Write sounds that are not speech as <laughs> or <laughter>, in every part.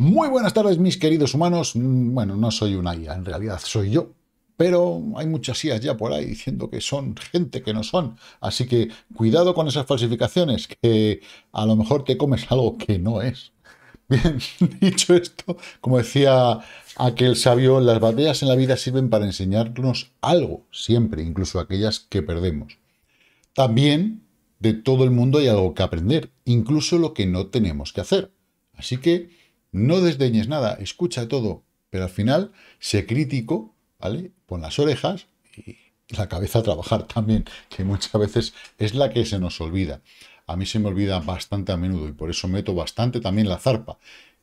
Muy buenas tardes, mis queridos humanos. Mm, bueno, no soy una IA, en realidad soy yo. Pero hay muchas IAs ya por ahí diciendo que son gente que no son. Así que cuidado con esas falsificaciones, que a lo mejor te comes algo que no es. <laughs> Bien, dicho esto, como decía aquel sabio, las batallas en la vida sirven para enseñarnos algo, siempre, incluso aquellas que perdemos. También de todo el mundo hay algo que aprender, incluso lo que no tenemos que hacer. Así que no desdeñes nada, escucha todo, pero al final sé crítico, ¿vale? Pon las orejas y la cabeza a trabajar también, que muchas veces es la que se nos olvida. A mí se me olvida bastante a menudo y por eso meto bastante también la zarpa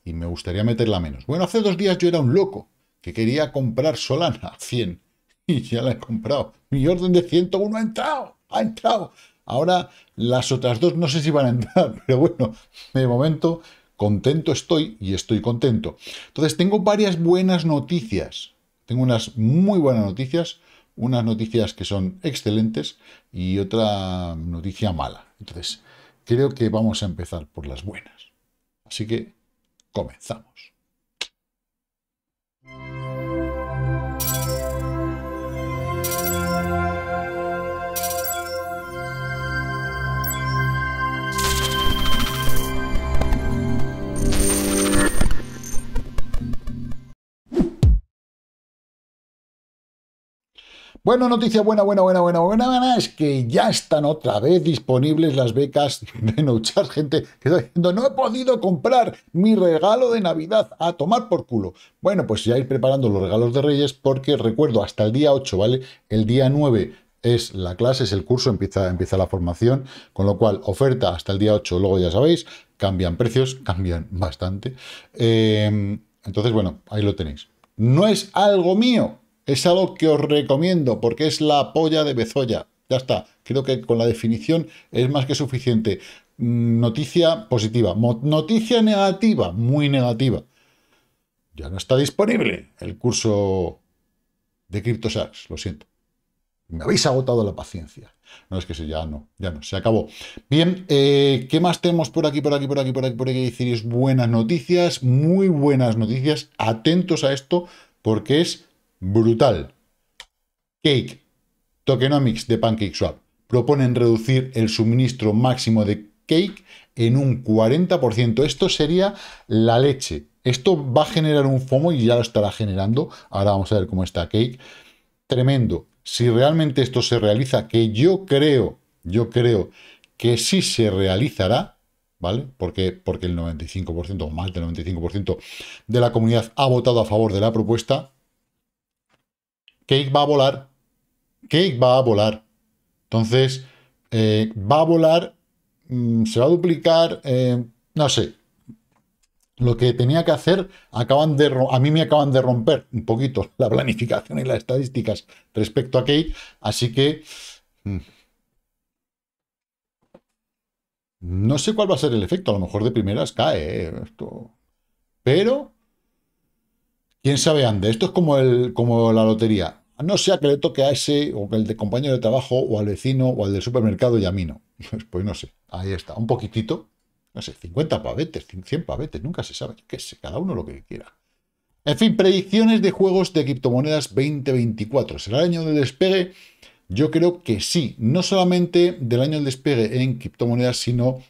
y me gustaría meterla menos. Bueno, hace dos días yo era un loco que quería comprar Solana a 100 <laughs> y ya la he comprado. Mi orden de 101 ha entrado, ha entrado. Ahora las otras dos no sé si van a entrar, <laughs> pero bueno, de momento contento estoy y estoy contento. Entonces tengo varias buenas noticias. Tengo unas muy buenas noticias, unas noticias que son excelentes y otra noticia mala. Entonces, creo que vamos a empezar por las buenas. Así que comenzamos. Buena noticia, buena, buena, buena, buena, buena, buena, es que ya están otra vez disponibles las becas de NoChart. Gente que está diciendo, no he podido comprar mi regalo de Navidad a tomar por culo. Bueno, pues ya ir preparando los regalos de Reyes porque recuerdo hasta el día 8, ¿vale? El día 9 es la clase, es el curso, empieza, empieza la formación, con lo cual oferta hasta el día 8, luego ya sabéis, cambian precios, <laughs> cambian bastante. Eh, entonces, bueno, ahí lo tenéis. No es algo mío, es algo que os recomiendo porque es la polla de Bezoya. Ya está. Creo que con la definición es más que suficiente. Mm, noticia positiva. Noticia negativa. Muy negativa. Ya no está disponible el curso de CryptoSars. Lo siento. Me habéis agotado la paciencia. No es que sí, ya no, ya no, se acabó. Bien, eh, ¿qué más tenemos por aquí, por aquí, por aquí, por aquí, por aquí? Deciros buenas noticias, muy buenas noticias. Atentos a esto porque es brutal. Cake, tokenomics de PancakeSwap, proponen reducir el suministro máximo de Cake en un 40%. Esto sería la leche. Esto va a generar un FOMO y ya lo estará generando. Ahora vamos a ver cómo está Cake. Tremendo. Si realmente esto se realiza, que yo creo, yo creo que sí se realizará, ¿vale? Porque, porque el 95% o más del 95% de la comunidad ha votado a favor de la propuesta, Cake va a volar. Cake va a volar. Entonces, eh, va a volar, mm, se va a duplicar, eh, no sé. Lo que tenía que hacer, acaban de a mí me acaban de romper un poquito <laughs> la planificación y las estadísticas respecto a Cake, así que mm, no sé cuál va a ser el efecto, a lo mejor de primeras cae eh, esto. Pero quién sabe ande. Esto es como, el, como la lotería no sea que le toque a ese, o el de compañero de trabajo, o al vecino, o al del supermercado y a mí no. <laughs> Pues no sé, ahí está, un poquitito, no sé, 50 pavetes, 100 pavetes, nunca se sabe, qué sé, cada uno lo que quiera. En fin, predicciones de juegos de criptomonedas 2024. ¿Será el año del despegue? Yo creo que sí, no solamente del año del despegue en criptomonedas, sino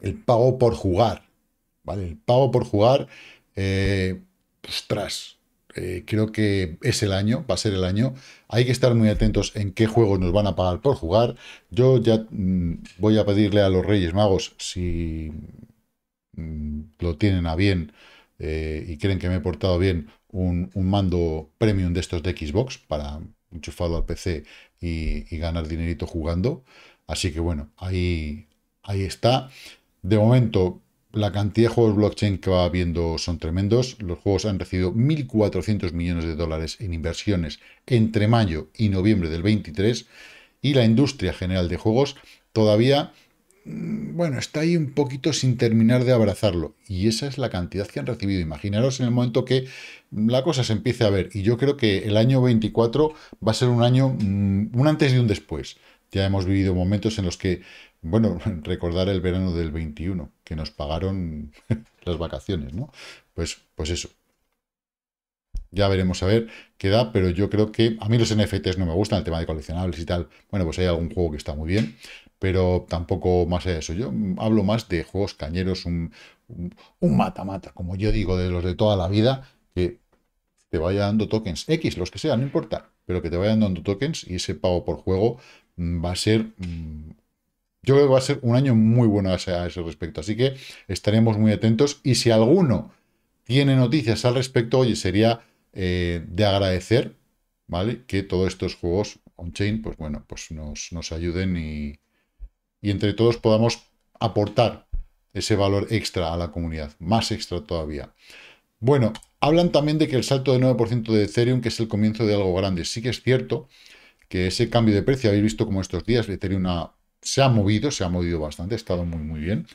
el pago por jugar. ¿Vale? El pago por jugar, eh, ostras, eh, creo que es el año, va a ser el año. Hay que estar muy atentos en qué juegos nos van a pagar por jugar. Yo ya mm, voy a pedirle a los Reyes Magos si mm, lo tienen a bien eh, y creen que me he portado bien un, mando premium de estos de Xbox para enchufarlo al PC y, y ganar dinerito jugando. Así que bueno, ahí, ahí está. De momento, la cantidad de juegos blockchain que va habiendo son tremendos. Los juegos han recibido 1.400 millones de dólares en inversiones entre mayo y noviembre del 23 y la industria general de juegos todavía, mm, bueno, está ahí un poquito sin terminar de abrazarlo. Y esa es la cantidad que han recibido. Imaginaros en el momento que la cosa se empiece a ver. Y yo creo que el año 24 va a ser un año, mm, un antes y un después. Ya hemos vivido momentos en los que bueno, <laughs> recordar el verano del 21, que nos pagaron <laughs> las vacaciones, ¿no? Pues, pues eso. Ya veremos a ver qué da, pero yo creo que a mí los NFTs no me gustan, el tema de coleccionables y tal. Bueno, pues hay algún juego que está muy bien, pero tampoco más allá de eso. Yo hablo más de juegos cañeros, un mata-mata, como yo digo, de los de toda la vida, que te vaya dando tokens X, los que sean, no importa, pero que te vayan dando tokens y ese pago por juego mm, va a ser mm, yo creo que va a ser un año muy bueno a ese, respecto. Así que estaremos muy atentos. Y si alguno tiene noticias al respecto, oye, sería eh, de agradecer, ¿vale? Que todos estos juegos on-chain, pues bueno, pues nos, ayuden y, y entre todos podamos aportar ese valor extra a la comunidad, más extra todavía. Bueno, hablan también de que el salto de 9% de Ethereum, que es el comienzo de algo grande. Sí que es cierto que ese cambio de precio, habéis visto como estos días Ethereum ha se ha movido, se ha movido bastante, ha estado muy, muy bien.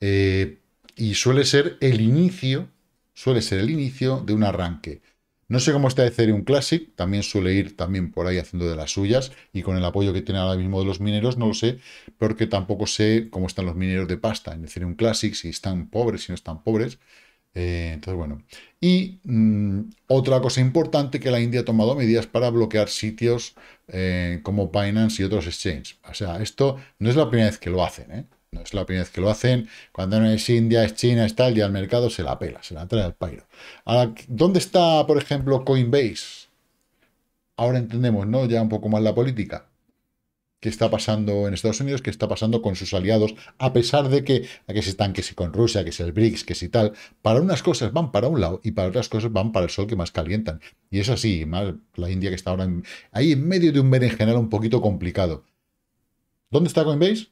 Eh, y suele ser el inicio, suele ser el inicio de un arranque. No sé cómo está Ethereum Classic, también suele ir también por ahí haciendo de las suyas y con el apoyo que tiene ahora mismo de los mineros, no lo sé, porque tampoco sé cómo están los mineros de pasta en Ethereum Classic, si están pobres, si no están pobres. Eh, entonces, bueno. Y mm, otra cosa importante que la India ha tomado medidas para bloquear sitios eh, como Binance y otros exchanges. O sea, esto no es la primera vez que lo hacen, ¿eh? No es la primera vez que lo hacen. Cuando no es India, es China, es tal, y al mercado se la pela, se la trae al pairo. Ahora, ¿dónde está, por ejemplo, Coinbase? Ahora entendemos, ¿no? Ya un poco más la política qué está pasando en Estados Unidos, qué está pasando con sus aliados, a pesar de que, que se están, que si con Rusia, que si el BRICS, que si tal, para unas cosas van para un lado y para otras cosas van para el sol que más calientan. Y es así, más la India que está ahora ahí en medio de un berenjenal un poquito complicado. ¿Dónde está Coinbase?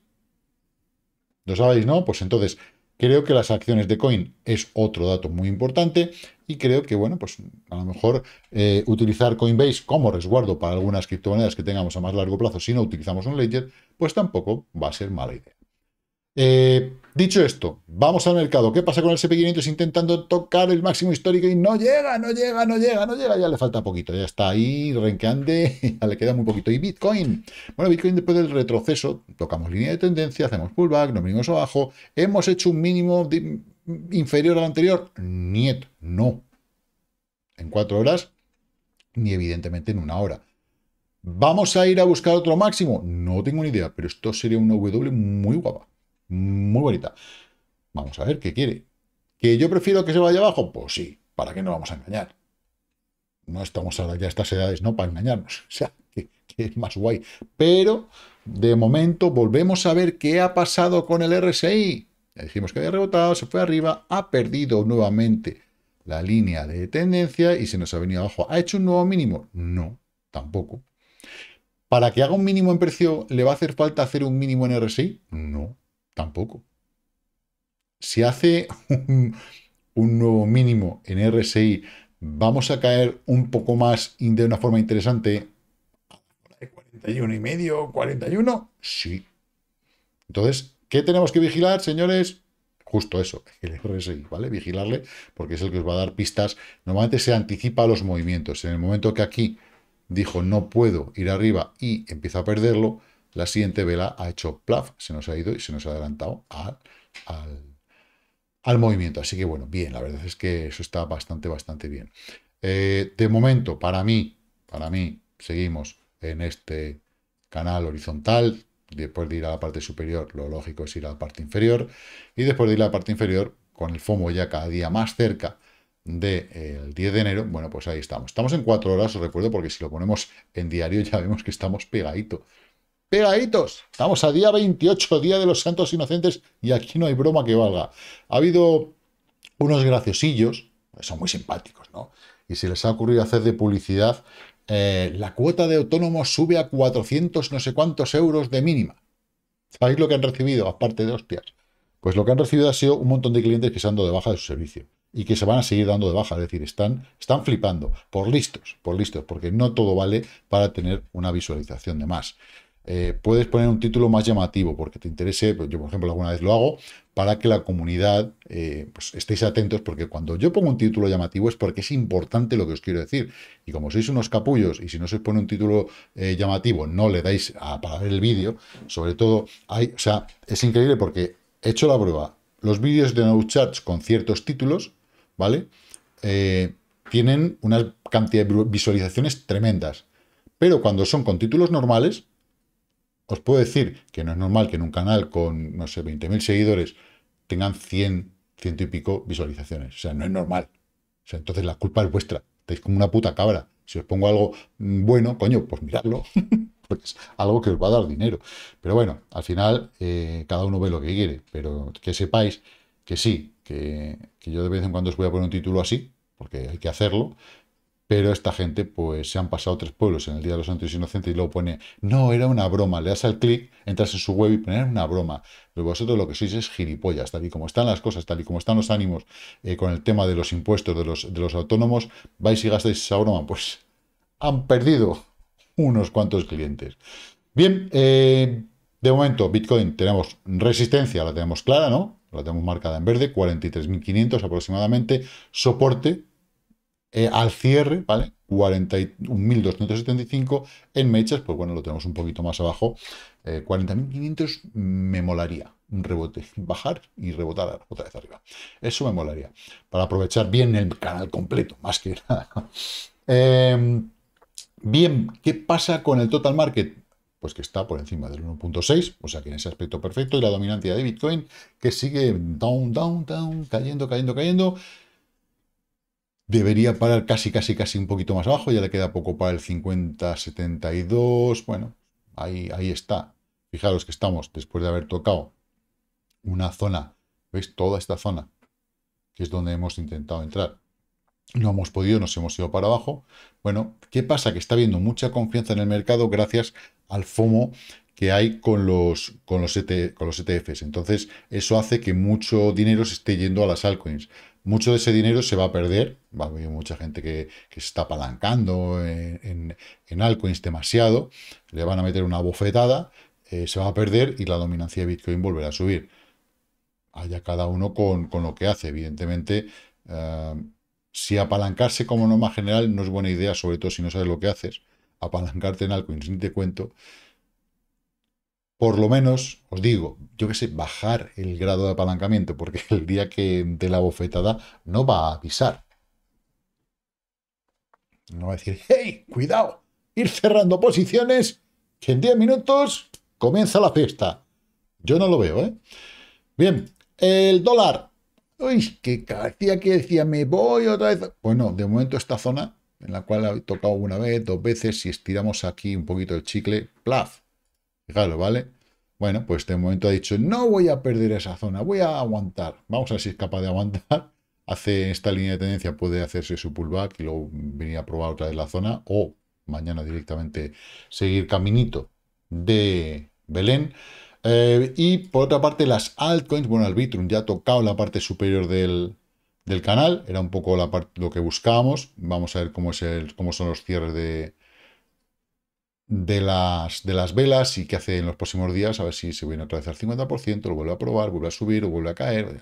¿Lo sabéis, no? Pues entonces, Creo que las acciones de Coin es otro dato muy importante y creo que, bueno, pues a lo mejor eh, utilizar Coinbase como resguardo para algunas criptomonedas que tengamos a más largo plazo si no utilizamos un ledger, pues tampoco va a ser mala idea. Eh, dicho esto, vamos al mercado. ¿Qué pasa con el SP500 intentando tocar el máximo histórico y no llega, no llega, no llega, no llega? Ya le falta poquito, ya está ahí renqueante, <laughs> ya le queda muy poquito. ¿Y Bitcoin? Bueno, Bitcoin después del retroceso, tocamos línea de tendencia, hacemos pullback, nos venimos abajo, hemos hecho un mínimo inferior al anterior. Niet, no. En cuatro horas, ni evidentemente en una hora. ¿Vamos a ir a buscar otro máximo? No tengo ni idea, pero esto sería una W muy guapa. Muy bonita. Vamos a ver qué quiere. ¿Que yo prefiero que se vaya abajo? Pues sí, ¿para qué nos vamos a engañar? No estamos ahora ya a estas edades, ¿no? Para engañarnos. <laughs> O sea, que, es más guay. Pero, de momento, volvemos a ver qué ha pasado con el RSI. Ya dijimos que había rebotado, se fue arriba, ha perdido nuevamente la línea de tendencia y se nos ha venido abajo. ¿Ha hecho un nuevo mínimo? No, tampoco. ¿Para que haga un mínimo en precio, le va a hacer falta hacer un mínimo en RSI? No. Tampoco. Si hace un, nuevo mínimo en RSI, vamos a caer un poco más de una forma interesante. 41 y medio, 41, sí. Entonces, ¿qué tenemos que vigilar, señores? Justo eso, el RSI, ¿vale? Vigilarle, porque es el que os va a dar pistas. Normalmente se anticipa los movimientos. En el momento que aquí dijo no puedo ir arriba y empieza a perderlo, la siguiente vela ha hecho plaf, se nos ha ido y se nos ha adelantado al, al, movimiento. Así que bueno, bien, la verdad es que eso está bastante, bastante bien. Eh, de momento, para mí, para mí, seguimos en este canal horizontal. Después de ir a la parte superior, lo lógico es ir a la parte inferior. Y después de ir a la parte inferior, con el FOMO ya cada día más cerca del 10 de enero, bueno, pues ahí estamos. Estamos en cuatro horas, os recuerdo, porque si lo ponemos en diario ya vemos que estamos pegadito pegaditos. Estamos a día 28, día de los santos inocentes, y aquí no hay broma que valga. Ha habido unos graciosillos, son muy simpáticos, ¿no? Y se les ha ocurrido hacer de publicidad, eh, la cuota de autónomos sube a 400 no sé cuántos euros de mínima. ¿Sabéis lo que han recibido, aparte de hostias? Pues lo que han recibido ha sido un montón de clientes que se han dado de baja de su servicio y que se van a seguir dando de baja. Es decir, están, están flipando por listos, por listos, porque no todo vale para tener una visualización de más. Eh, puedes poner un título más llamativo porque te interese, pues yo por ejemplo alguna vez lo hago, para que la comunidad eh, pues estéis atentos porque cuando yo pongo un título llamativo es porque es importante lo que os quiero decir. Y como sois unos capullos y si no se os pone un título eh, llamativo no le dais a, para ver el vídeo, sobre todo hay, o sea, es increíble porque he hecho la prueba. Los vídeos de No Charts con ciertos títulos, ¿vale? tienen una cantidad de visualizaciones tremendas. Pero cuando son con títulos normales, os puedo decir que no es normal que en un canal con, no sé, 20.000 seguidores tengan 100, ciento y pico visualizaciones. O sea, no es normal. O sea, entonces la culpa es vuestra. Estáis como una puta cabra. Si os pongo algo bueno, coño, pues miradlo. <laughs> Porque es algo que os va a dar dinero. Pero bueno, al final eh, cada uno ve lo que quiere. Pero que sepáis que sí, que, que yo de vez en cuando os voy a poner un título así, porque hay que hacerlo, pero esta gente, pues se han pasado tres pueblos en el Día de los Santos Inocentes y luego pone, no, era una broma. Le das al clic, entras en su web y pone, era una broma. Pero vosotros lo que sois es gilipollas, tal y como están las cosas, tal y como están los ánimos eh, con el tema de los impuestos de los, de los autónomos, vais y gastáis esa broma. Pues han perdido unos cuantos clientes. Bien, eh, de momento, Bitcoin tenemos resistencia, la tenemos clara, ¿no? La tenemos marcada en verde, 43.500 aproximadamente. Soporte, eh, al cierre, ¿vale? 41.275 en mechas, pues bueno, lo tenemos un poquito más abajo. 40.500 eh, me molaría un rebote, <laughs> bajar y rebotar otra vez arriba. Eso me molaría, para aprovechar bien el canal completo, más que <laughs> nada. Em, bien, ¿qué pasa con el total market? Pues que está por encima del 1.6, o sea que en ese aspecto perfecto, y la dominancia de Bitcoin que sigue down, down, down, cayendo, cayendo, cayendo, Debería parar casi, casi, casi un poquito más abajo. Ya le queda poco para el 50-72. Bueno, ahí, ahí está. Fijaros que estamos después de haber tocado una zona. ¿Veis? Toda esta zona, que es donde hemos intentado entrar. No hemos podido, nos hemos ido para abajo. Bueno, ¿qué pasa? Que está habiendo mucha confianza en el mercado gracias al FOMO que hay con los, con los, e con los ETFs. Entonces, eso hace que mucho dinero se esté yendo a las altcoins mucho de ese dinero se va a perder. Va a haber mucha gente que, se está apalancando en, en, altcoins demasiado. Le van a meter una bofetada, eh, se va a perder y la dominancia de Bitcoin volverá a subir. Haya cada uno con, lo que hace. Evidentemente, eh, si apalancarse como norma general no es buena idea, sobre todo si no sabes lo que haces. Apalancarte en altcoins, ni te cuento por lo menos, os digo, yo que sé, bajar el grado de apalancamiento, porque <laughs> el día que de la bofetada no va a avisar. No va a decir, hey, cuidado, ir cerrando posiciones, que en 10 minutos comienza la fiesta. Yo no lo veo, ¿eh? Bien, el dólar. Uy, que decía que decía, me voy otra vez. Bueno, de momento esta zona, en la cual he tocado una vez, dos veces, si estiramos aquí un poquito el chicle, plaf, Fijaros, ¿vale? Bueno, pues de momento ha dicho, no voy a perder esa zona, voy a aguantar. Vamos a ver si es capaz de aguantar. <laughs> Hace esta línea de tendencia, puede hacerse su pullback y luego venir a probar otra vez la zona o mañana directamente seguir caminito de Belén. Eh, y por otra parte, las altcoins, bueno, el Bitrum ya ha tocado la parte superior del, canal, era un poco la parte, lo que buscábamos. Vamos a ver cómo, es el, cómo son los cierres de, de las, de las velas y qué hace en los próximos días, a ver si se viene otra vez al 50%, lo vuelve a probar, vuelve a subir o vuelve a caer.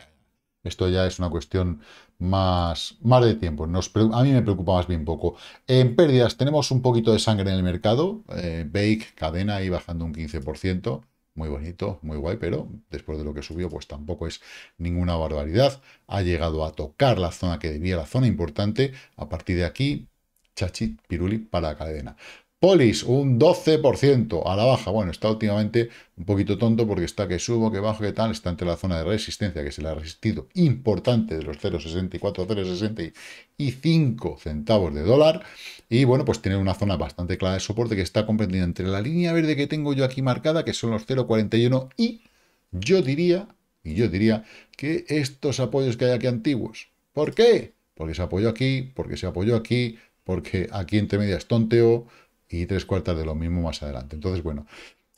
Esto ya es una cuestión más, más de tiempo. A mí me preocupa más bien poco. En pérdidas tenemos un poquito de sangre en el mercado. Eh, Bake, cadena ahí bajando un 15%. Muy bonito, muy guay, pero después de lo que subió, pues tampoco es ninguna barbaridad. Ha llegado a tocar la zona que debía, la zona importante. A partir de aquí, chachi, piruli para la cadena. Polis, un 12% a la baja. Bueno, está últimamente un poquito tonto porque está que subo, que bajo, que tal. Está entre la zona de resistencia que se le ha resistido importante de los 0,64, 0,65 centavos de dólar. Y bueno, pues tiene una zona bastante clara de soporte que está comprendida entre la línea verde que tengo yo aquí marcada, que son los 0,41 y yo diría, y yo diría que estos apoyos que hay aquí antiguos. ¿Por qué? Porque se apoyó aquí, porque se apoyó aquí, porque aquí entre medias tonteo y tres cuartas de lo mismo más adelante. Entonces, bueno,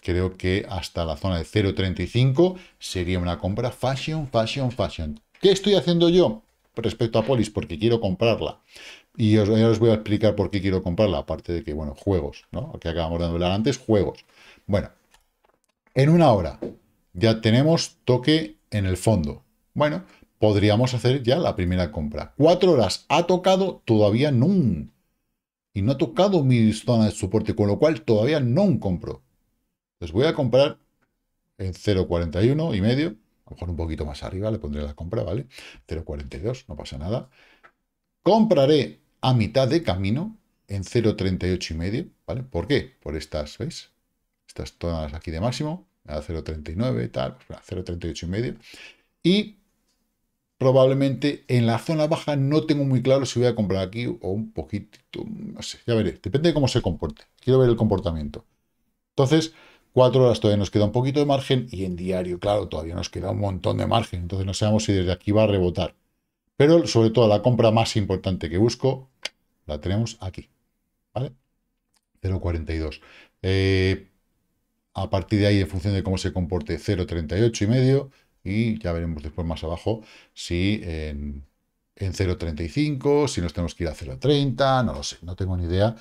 creo que hasta la zona de 0.35 sería una compra fashion, fashion, fashion. ¿Qué estoy haciendo yo? respecto a Polis porque quiero comprarla. Y os, os voy a explicar por qué quiero comprarla, aparte de que, bueno, juegos, ¿no? Que acabamos de hablar antes, juegos. Bueno, en una hora ya tenemos toque en el fondo. Bueno, podríamos hacer ya la primera compra. Cuatro horas ha tocado, todavía no. Y no ha tocado mi zona de soporte, con lo cual todavía no compro. Les voy a comprar en 0.41 y medio, a lo mejor un poquito más arriba le pondré la compra, ¿vale? 0.42, no pasa nada. Compraré a mitad de camino en 0.38 y medio, ¿vale? ¿Por qué? Por estas, ¿veis? Estas todas aquí de máximo, a 0.39 y tal, 0.38 pues, y medio. Y probablemente en la zona baja no tengo muy claro si voy a comprar aquí o un poquito, no sé, ya veré, depende de cómo se comporte. Quiero ver el comportamiento. Entonces, cuatro horas todavía nos queda un poquito de margen y en diario, claro, todavía nos queda un montón de margen. Entonces no sabemos si desde aquí va a rebotar. Pero sobre todo la compra más importante que busco la tenemos aquí. ¿Vale? 0.42. Eh, a partir de ahí, en función de cómo se comporte, 0.38 y medio. Y ya veremos después más abajo si en, 0.35, si nos tenemos que ir a 0.30, no lo sé, no tengo ni idea.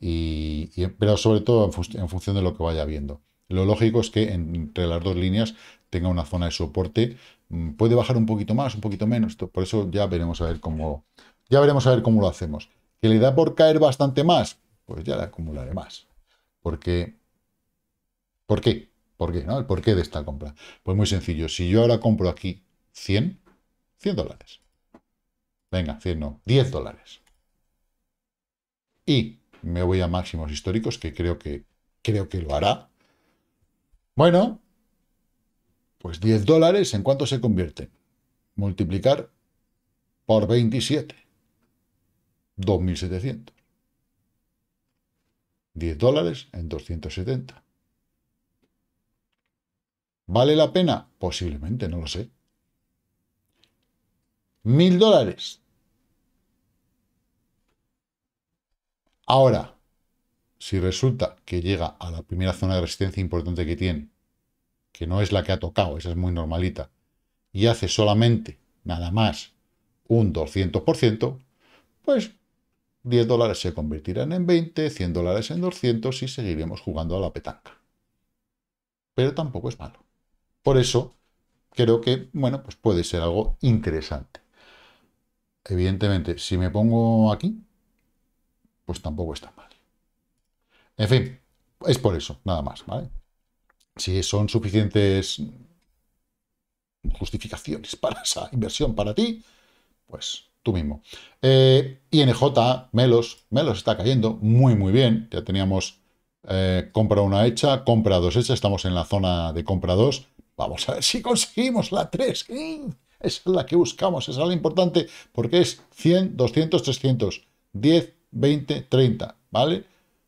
Y, pero sobre todo en, función de lo que vaya viendo. Lo lógico es que entre las dos líneas tenga una zona de soporte. Mm, puede bajar un poquito más, un poquito menos. Por eso ya veremos a ver cómo, ya veremos a ver cómo lo hacemos. ¿Que le da por caer bastante más? Pues ya le acumularé más. Porque, ¿Por qué? ¿Por qué? ¿no? ¿El porqué de esta compra? Pues muy sencillo. Si yo ahora compro aquí 100, 100 dólares. Venga, 100 no, 10 dólares. Y me voy a máximos históricos, que creo que, creo que lo hará. Bueno, pues 10 dólares, ¿en cuánto se convierte? Multiplicar por 27. 2.700. 10 dólares en 270. ¿Vale la pena? Posiblemente, no lo sé. ¿Mil dólares? Ahora, si resulta que llega a la primera zona de resistencia importante que tiene, que no es la que ha tocado, esa es muy normalita, y hace solamente, nada más, un 200%, pues 10 dólares se convertirán en 20, 100 dólares en 200 y seguiremos jugando a la petanca. Pero tampoco es malo. Por eso, creo que, bueno, pues puede ser algo interesante. Evidentemente, si me pongo aquí, pues tampoco está mal. En fin, es por eso, nada más, ¿vale? Si son suficientes justificaciones <laughs> para esa inversión para ti, pues tú mismo. Eh, INJ, Melos, Melos está cayendo muy, muy bien. Ya teníamos eh, compra una hecha, compra dos hecha, estamos en la zona de compra dos. Vamos a ver si conseguimos la 3. Esa es la que buscamos, esa es la importante, porque es 100, 200, 300, 10, 20, 30, ¿vale?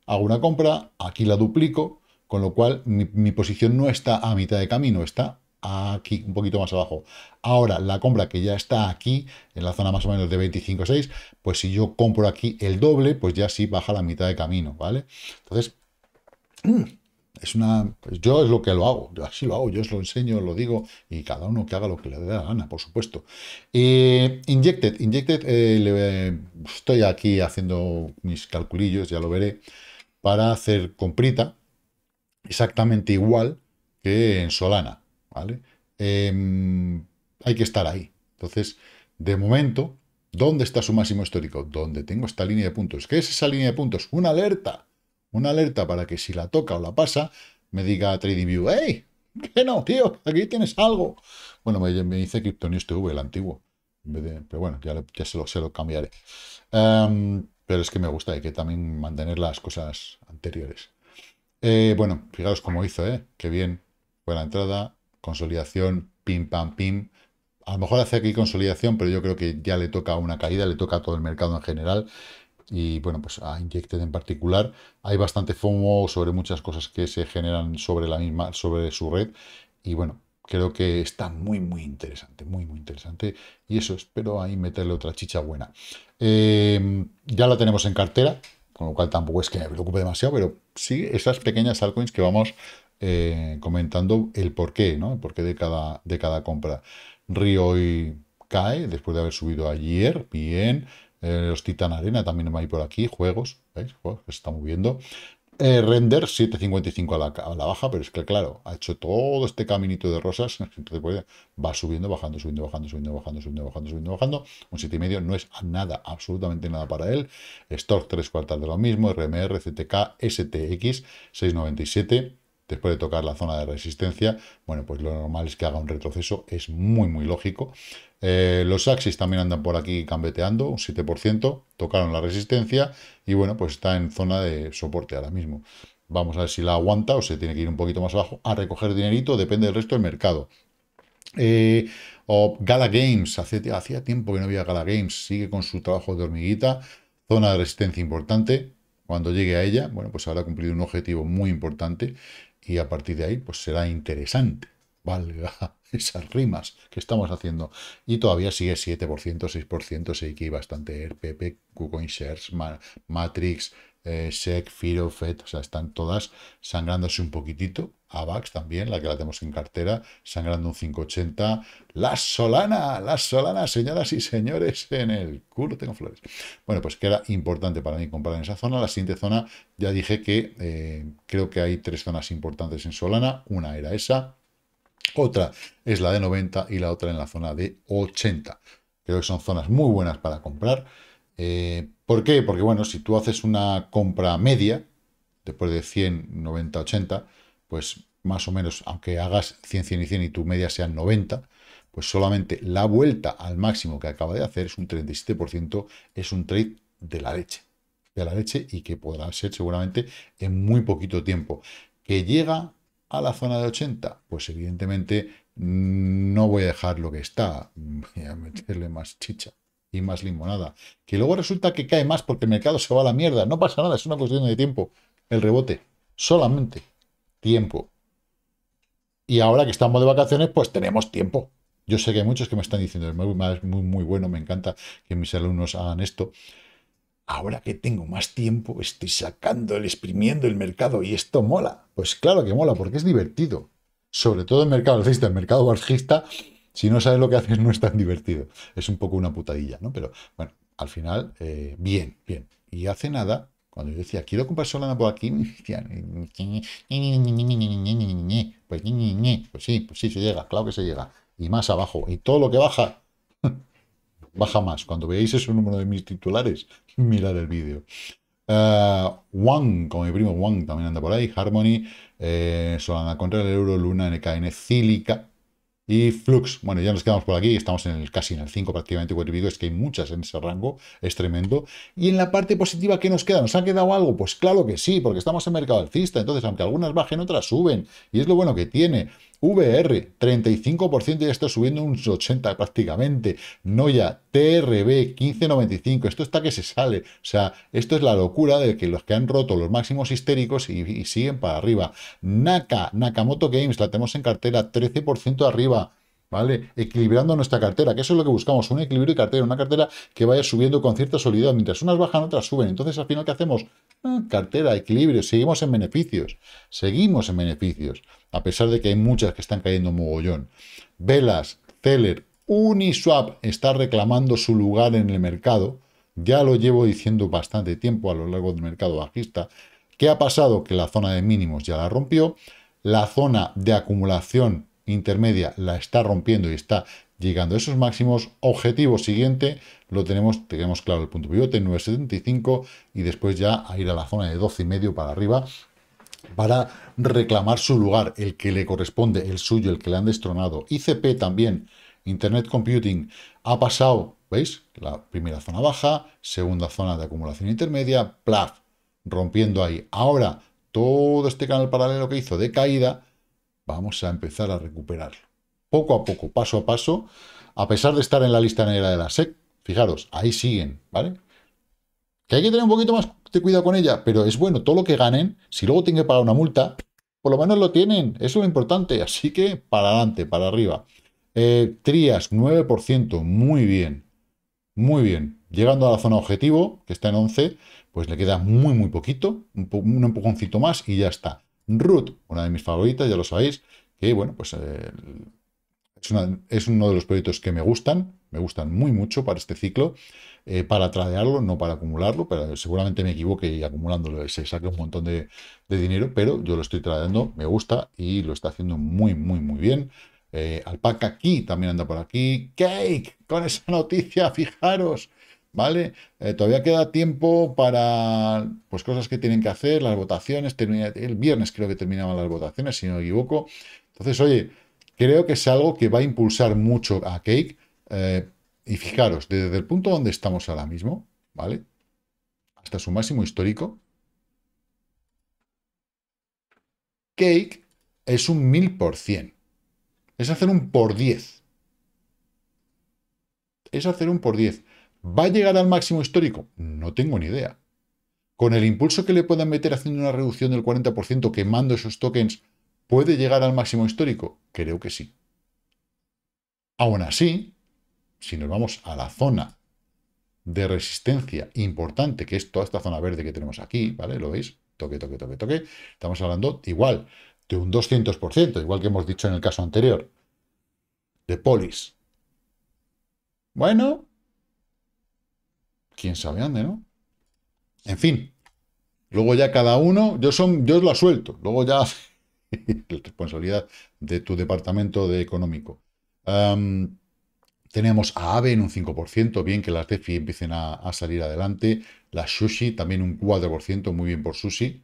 Hago una compra, aquí la duplico, con lo cual mi, mi posición no está a mitad de camino, está aquí, un poquito más abajo. Ahora, la compra que ya está aquí, en la zona más o menos de 25,6, pues si yo compro aquí el doble, pues ya sí baja la mitad de camino, ¿vale? Entonces, es una... Pues yo es lo que lo hago, yo así lo hago, yo os lo enseño, lo digo, y cada uno que haga lo que le dé la gana, por supuesto. Eh, injected, Injected, eh, estoy aquí haciendo mis calculillos, ya lo veré, para hacer comprita exactamente igual que en Solana. ¿vale? Em, hay que estar ahí. Entonces, de momento, ¿dónde está su máximo histórico? Donde tengo esta línea de puntos. ¿Qué es esa línea de puntos? Una alerta. Una alerta para que si la toca o la pasa, me diga TradingView, ¡Hey! ¿Qué no, tío? Aquí tienes algo. Bueno, me, dice Kryptonius TV, el antiguo. pero bueno, ya, ya se, lo, se, lo, cambiaré. Em, pero es que me gusta, hay que también mantener las cosas anteriores. Eh, bueno, fijaros cómo hizo, ¿eh? Qué bien. Buena entrada, consolidación, pim, pam, pim. A lo mejor hace aquí consolidación, pero yo creo que ya le toca una caída, le toca a todo el mercado en general. Y bueno, pues a Injected en particular. Hay bastante FOMO sobre muchas cosas que se generan sobre la misma, sobre su red. Y bueno, creo que está muy, muy interesante, muy, muy interesante. Y eso, espero ahí meterle otra chicha buena. Em, ya la tenemos en cartera, con lo cual tampoco es que me preocupe demasiado, pero sí esas pequeñas altcoins que vamos eh, comentando el porqué, ¿no? El porqué de cada, de cada compra. Río y cae después de haber subido ayer, bien. Eh, los Titan Arena también ir por aquí, juegos, ¿veis? Juegos que se está moviendo. Eh, render 7.55 a la, a la, baja, pero es que claro, ha hecho todo este caminito de rosas, <laughs> pues, va subiendo, bajando, subiendo, bajando, subiendo, bajando, subiendo, bajando, subiendo, bajando. Un 7,5 no es nada, absolutamente nada para él. Stock 3 cuartas de lo mismo, RMR, CTK, STX 697 después de tocar la zona de resistencia, bueno, pues lo normal es que haga un retroceso, es muy, muy lógico. Eh, los Axis también andan por aquí cambeteando, un 7%, tocaron la resistencia y bueno, pues está en zona de soporte ahora mismo. Vamos a ver si la aguanta o se tiene que ir un poquito más abajo a recoger dinerito, depende del resto del mercado. Eh, o Gala Games, hace, hacía tiempo que no había Gala Games, sigue con su trabajo de hormiguita, zona de resistencia importante, cuando llegue a ella, bueno, pues habrá cumplido un objetivo muy importante y a partir de ahí, pues será interesante valga <laughs> esas rimas que estamos haciendo. Y todavía sigue 7%, 6%, sigue bastante RPP, KuCoin Shares, Matrix, SEC, Fear FED, o sea, están todas sangrándose un poquitito. AVAX también, la que la tenemos en cartera, sangrando un 580. La Solana, la Solana, señoras y señores, en el culo tengo flores. Bueno, pues que era importante para mí comprar en esa zona. La siguiente zona, ya dije que eh, creo que hay tres zonas importantes en Solana. Una era esa, otra es la de 90 y la otra en la zona de 80. Creo que son zonas muy buenas para comprar. Eh, ¿Por qué? Porque, bueno, si tú haces una compra media, después de 100, 90, 80, pues más o menos, aunque hagas 100, 100 y 100 y tu media sean 90, pues solamente la vuelta al máximo que acaba de hacer es un 37%, es un trade de la leche. De la leche y que podrá ser seguramente en muy poquito tiempo. Que llega a la zona de 80? Pues evidentemente no voy a dejar lo que está, <laughs> voy a meterle más chicha y más limonada. Que luego resulta que cae más porque el mercado se va a la mierda. No pasa nada, es una cuestión de tiempo. El rebote, solamente tiempo. Y ahora que estamos de vacaciones, pues tenemos tiempo. Yo sé que hay muchos que me están diciendo, es muy, muy, muy bueno, me encanta que mis alumnos hagan esto ahora que tengo más tiempo, estoy sacando, el exprimiendo el mercado y esto mola. Pues claro que mola, porque es divertido. Sobre todo el mercado alcista, el mercado bajista, si no sabes lo que haces no es tan divertido. Es un poco una putadilla, ¿no? Pero bueno, al final, eh, bien, bien. Y hace nada, cuando yo decía, quiero comprar Solana por aquí, me decían, pues, pues sí, pues sí, se llega, claro que se llega. Y más abajo. Y todo lo que baja, baja más. Cuando veáis ese número de mis titulares, mirad el vídeo. Uh, Wang, como mi primo Wang también anda por ahí, Harmony, eh, Solana contra el euro, Luna, NKN, Cílica y Flux. Bueno, ya nos quedamos por aquí, estamos en el, casi en el 5 prácticamente, cuatro es que hay muchas en ese rango, es tremendo. Y en la parte positiva, ¿qué nos queda? ¿Nos ha quedado algo? Pues claro que sí, porque estamos en mercado alcista, entonces aunque algunas bajen, otras suben, y es lo bueno que tiene. VR, 35% ya está subiendo un 80 prácticamente. Noya, TRB, 15.95. Esto está que se sale. O sea, esto es la locura de que los que han roto los máximos histéricos y, siguen para arriba. Naka, Nakamoto Games, la tenemos en cartera, 13% arriba. ¿Vale? Equilibrando nuestra cartera, que eso es lo que buscamos, un equilibrio de cartera, una cartera que vaya subiendo con cierta solidez, mientras unas bajan, otras suben. Entonces, al final, ¿qué hacemos? Ah, cartera, equilibrio, seguimos en beneficios, seguimos en beneficios, a pesar de que hay muchas que están cayendo mogollón. Velas, Celer, Uniswap está reclamando su lugar en el mercado, ya lo llevo diciendo bastante tiempo a lo largo del mercado bajista. ¿Qué ha pasado? Que la zona de mínimos ya la rompió, la zona de acumulación intermedia la está rompiendo y está llegando a esos máximos. Objetivo siguiente, lo tenemos, tenemos claro el punto pivote, 9.75 y después ya a ir a la zona de 12,5 para arriba para reclamar su lugar, el que le corresponde, el suyo, el que le han destronado. ICP también, Internet Computing, ha pasado, ¿veis? La primera zona baja, segunda zona de acumulación intermedia, plaf, rompiendo ahí. Ahora, todo este canal paralelo que hizo de caída, vamos a empezar a recuperarlo. Poco a poco, paso a paso, a pesar de estar en la lista negra de la SEC, fijaros, ahí siguen, ¿vale? Que hay que tener un poquito más de cuidado con ella, pero es bueno, todo lo que ganen, si luego tienen que pagar una multa, por lo menos lo tienen, eso es lo importante, <laughs> así que para adelante, para arriba. Eh, Trias, 9%, muy bien, muy bien. Llegando a la zona objetivo, que está en 11, pues le queda muy, muy poquito, un, un empujoncito más y ya está. Root, una de mis favoritas, ya lo sabéis, que bueno, pues eh, es, uno de los proyectos que me gustan, me gustan muy mucho para este ciclo, eh, para tradearlo, no para acumularlo, pero seguramente me equivoque y acumulándolo se saque un montón de, dinero, pero yo lo estoy tradeando, me gusta y lo está haciendo muy, muy, muy bien. Eh, Alpaca aquí también anda por aquí. Cake, con esa noticia, fijaros. ¿Vale? Eh, todavía queda tiempo para pues cosas que tienen que hacer, las votaciones. el viernes creo que terminaban las votaciones, si no me equivoco. Entonces, oye, creo que es algo que va a impulsar mucho a Cake. Eh, y fijaros, desde el punto donde estamos ahora mismo, ¿vale? Hasta su máximo histórico, Cake es un mil por cien. Es hacer un por diez. Es hacer un por diez. ¿Va a llegar al máximo histórico? No tengo ni idea. Con el impulso que le puedan meter haciendo una reducción del 40% quemando esos tokens, ¿puede llegar al máximo histórico? Creo que sí. Aún así, si nos vamos a la zona de resistencia importante, que es toda esta zona verde que tenemos aquí, ¿vale? ¿Lo veis? Toque, toque, toque, toque. Estamos hablando igual de un 200%, igual que hemos dicho en el caso anterior, de polis. Bueno, quién sabe dónde, ¿no? En fin, luego ya cada uno, yo, son, yo lo suelto, luego ya <laughs> responsabilidad de tu departamento de económico. tenemos a AVE en un 5%, bien que las DeFi empiecen a, salir adelante. La Sushi también un 4%, muy bien por Sushi.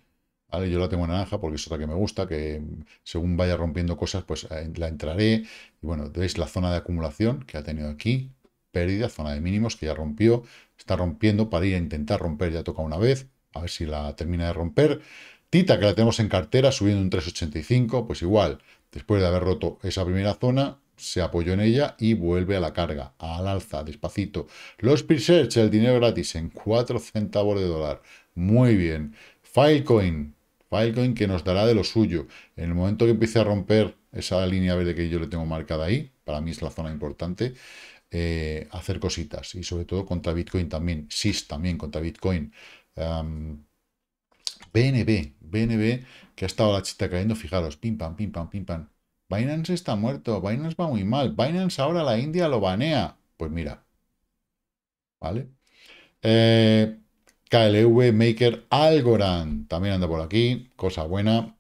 ¿vale? Yo la tengo en naranja porque es otra que me gusta, que según vaya rompiendo cosas, pues eh, la entraré. Y bueno, veis la zona de acumulación que ha tenido aquí, pérdida, zona de mínimos que ya rompió, está rompiendo para ir a intentar romper, ya toca una vez, a ver si la termina de romper. Tita, que la tenemos en cartera, subiendo un 3,85, pues igual, después de haber roto esa primera zona, se apoyó en ella y vuelve a la carga, al alza, despacito. Los Presearch, el dinero gratis en 4 centavos de dólar. Muy bien. Filecoin, Filecoin que nos dará de lo suyo. En el momento que empiece a romper esa línea verde que yo le tengo marcada ahí, para mí es la zona importante, eh, hacer cositas y sobre todo contra Bitcoin también, SIS también contra Bitcoin. BNB, BNB que ha estado la chita cayendo, fijaros, pim pam, pim pam, pim pam. Binance está muerto, Binance va muy mal, Binance ahora la India lo banea. Pues mira, ¿vale? Eh, KLV Maker Algorand también anda por aquí, cosa buena,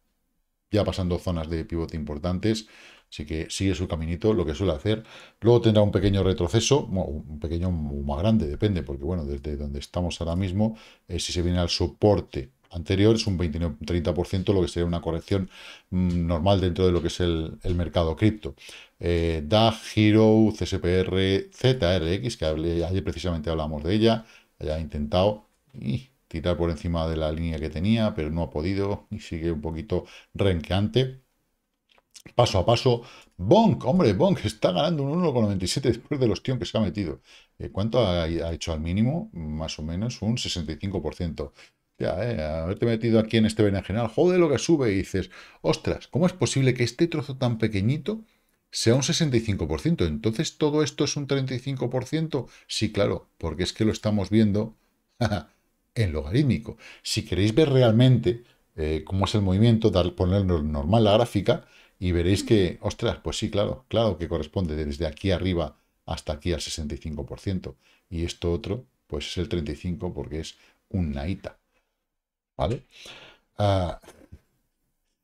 ya pasando zonas de pivote importantes. Así que sigue su caminito, lo que suele hacer. Luego tendrá un pequeño retroceso, un pequeño más grande, depende, porque bueno, desde donde estamos ahora mismo, eh, si se viene al soporte anterior, es un 29-30%, lo que sería una corrección mm, normal dentro de lo que es el, mercado cripto. Eh, DAG, Hero, CSPR, ZRX, que ayer precisamente hablamos de ella, ha intentado tirar por encima de la línea que tenía, pero no ha podido y sigue un poquito renqueante paso a paso. Bonk, hombre, Bonk está ganando un 1,97 después de los tíos que se ha metido. Eh, ¿Cuánto ha, hecho al mínimo? Más o menos un 65%. Ya, eh, haberte metido aquí en este berenjenal, joder lo que sube y dices, ostras, ¿cómo es posible que este trozo tan pequeñito sea un 65%? Entonces, ¿todo esto es un 35%? Sí, claro, porque es que lo estamos viendo en logarítmico. Si queréis ver realmente eh, cómo es el movimiento, dar, poner normal la gráfica, y veréis que, ostras, pues sí, claro, claro que corresponde desde aquí arriba hasta aquí al 65%. Y esto otro, pues es el 35% porque es un naita. ¿Vale? Ah,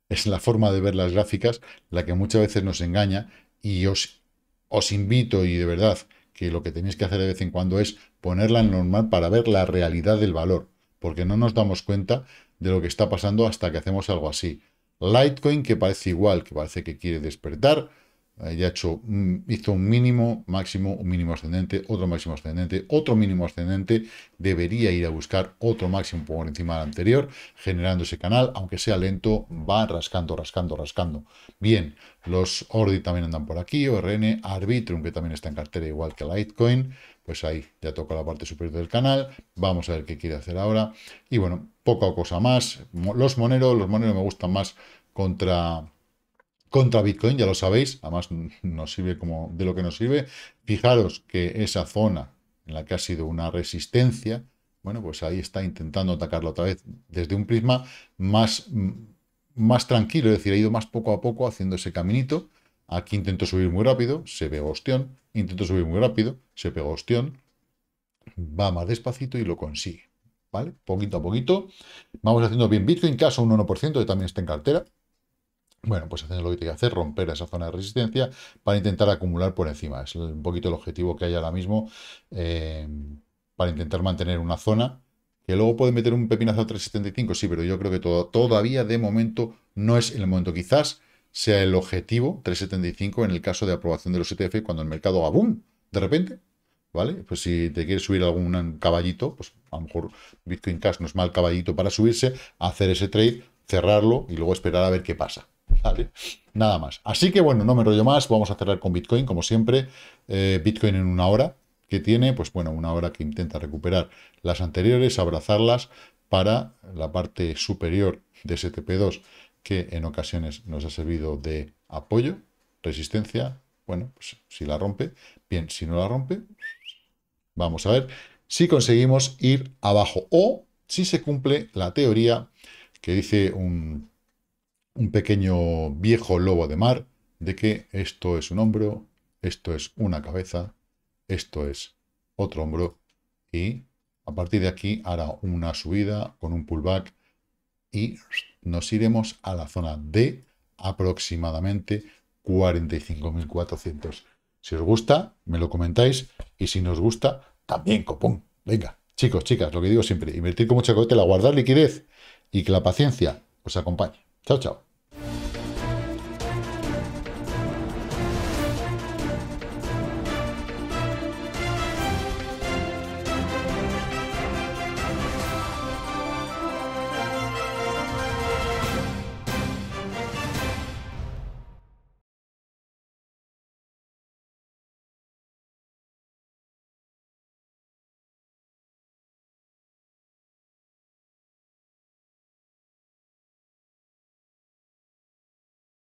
es la forma de ver las gráficas la que muchas veces nos engaña y os, os invito y de verdad que lo que tenéis que hacer de vez en cuando es ponerla en normal para ver la realidad del valor, porque no nos damos cuenta de lo que está pasando hasta que hacemos algo así. Litecoin, que parece igual, que parece que quiere despertar. Ya hecho, hizo un mínimo, máximo, un mínimo ascendente, otro máximo ascendente, otro mínimo ascendente. Debería ir a buscar otro máximo por encima del anterior, generando ese canal, aunque sea lento, va rascando, rascando, rascando. Bien, los Ordi también andan por aquí, ORN, Arbitrum, que también está en cartera igual que Litecoin pues ahí ya toca la parte superior del canal. Vamos a ver qué quiere hacer ahora. Y bueno, poca cosa más. Los moneros, los moneros me gustan más contra, contra Bitcoin, ya lo sabéis. Además, nos sirve como de lo que nos sirve. Fijaros que esa zona en la que ha sido una resistencia, bueno, pues ahí está intentando atacarlo otra vez desde un prisma más, más tranquilo, es decir, ha ido más poco a poco haciendo ese caminito Aquí intento subir muy rápido, se ve ostión. Intento subir muy rápido, se pega ostión. Va más despacito y lo consigue. ¿Vale? Poquito a poquito. Vamos haciendo bien Bitcoin, caso un 1%, que también está en cartera. Bueno, pues haciendo lo que tiene que hacer, romper esa zona de resistencia para intentar acumular por encima. Es un poquito el objetivo que hay ahora mismo eh, para intentar mantener una zona que luego puede meter un pepinazo a 375, sí, pero yo creo que todavía de momento no es el momento. Quizás sea el objetivo 375 en el caso de aprobación de los ETF cuando el mercado va boom, de repente, ¿vale? Pues si te quieres subir algún caballito, pues a lo mejor Bitcoin Cash no es mal caballito para subirse, hacer ese trade, cerrarlo y luego esperar a ver qué pasa. <laughs> ¿Vale? Nada más. Así que bueno, no me enrollo más, vamos a cerrar con Bitcoin, como siempre. Eh, Bitcoin en una hora, que tiene, pues bueno, una hora que intenta recuperar las anteriores, abrazarlas para la parte superior de STP2, que en ocasiones nos ha servido de apoyo, resistencia. Bueno, pues si la rompe, bien, si no la rompe, vamos a ver si conseguimos ir abajo o si se cumple la teoría que dice un un pequeño viejo lobo de mar de que esto es un hombro, esto es una cabeza, esto es otro hombro y a partir de aquí hará una subida con un pullback y nos iremos a la zona de aproximadamente 45.400. Si os gusta, me lo comentáis y si nos gusta, también copón. Venga, chicos, chicas, lo que digo siempre, invertir con mucha cautela, guardar liquidez y que la paciencia os acompañe. Tchau, tchau.